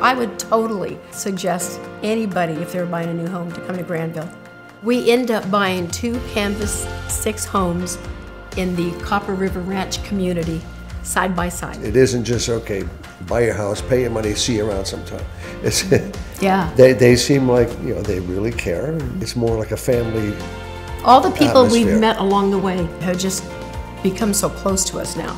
I would totally suggest anybody, if they're buying a new home, to come to Granville. We end up buying two Canvas six homes in the Copper River Ranch community, side by side. It isn't just, okay, buy your house, pay your money, see you around sometime. It's, Yeah. they, they seem like, you know, they really care. It's more like a family. All the people we've met along the way have just become so close to us now.